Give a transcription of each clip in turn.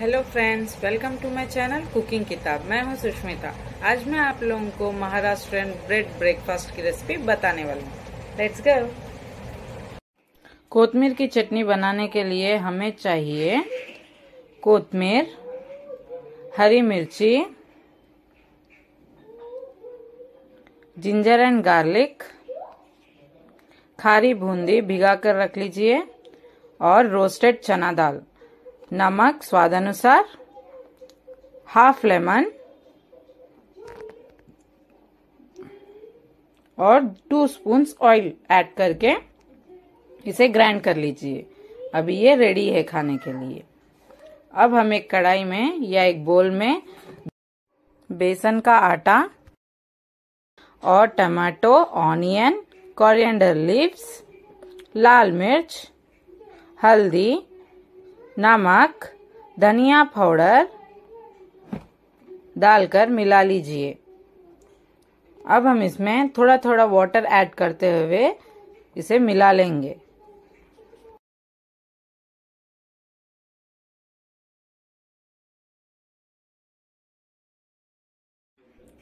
Hello friends welcome to my channel cooking किताब मैं हूँ सुष्मिता। आज मैं आप लोगों को महाराष्ट्रियन ब्रेड ब्रेकफास्ट की रेसिपी बताने वाली हूँ। लेट्स गो कोतमीर की चटनी बनाने के लिए हमें चाहिए कोतमीर, हरी मिर्ची जिंजर एंड गार्लिक खारी बूंदी भिगा कर रख लीजिए, और रोस्टेड चना दाल। नमक स्वाद अनुसार हाफ़ लेमन और टू स्पून ऑयल ऐड करके इसे ग्राइंड कर लीजिए। अभी ये रेडी है खाने के लिए। अब हम एक कढ़ाई में या एक बोल में बेसन का आटा और टमाटो, ऑनियन, कोरिएंडर लीव्स, लाल मिर्च, हल्दी नमक, धनिया पाउडर डालकर मिला लीजिए। अब हम इसमें थोड़ा थोड़ा वाटर ऐड करते हुए इसे मिला लेंगे।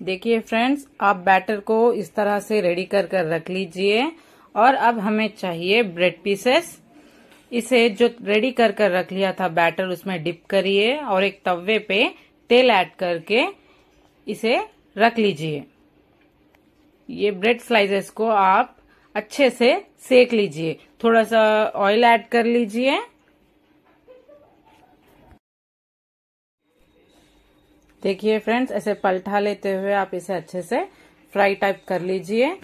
देखिए फ्रेंड्स आप बैटर को इस तरह से रेडी कर कर रख लीजिए और अब हमें चाहिए ब्रेड पीसेस इसे जो रेडी कर कर रख लिया था बैटर उसमें डिप करिए और एक तवे पे तेल ऐड करके इसे रख लीजिए। ये ब्रेड स्लाइसेस को आप अच्छे से सेक लीजिए। थोड़ा सा ऑयल ऐड कर लीजिए। देखिए फ्रेंड्स ऐसे पलटा लेते हुए आप इसे अच्छे से फ्राई टाइप कर लीजिए।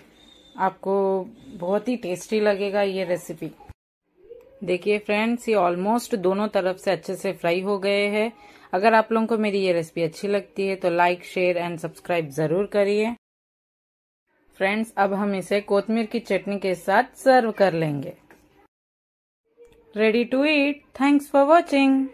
आपको बहुत ही टेस्टी लगेगा ये रेसिपी देखिए फ्रेंड्स ये ऑलमोस्ट दोनों तरफ़ से अच्छे से फ्राई हो गए हैं। अगर आप लोगों को मेरी ये रेसिपी अच्छी लगती है तो लाइक शेयर एंड सब्सक्राइब ज़रूर करिए। फ्रेंड्स अब हम इसे कोतमीर की चटनी के साथ सर्व कर लेंगे। Ready to eat thanks for watching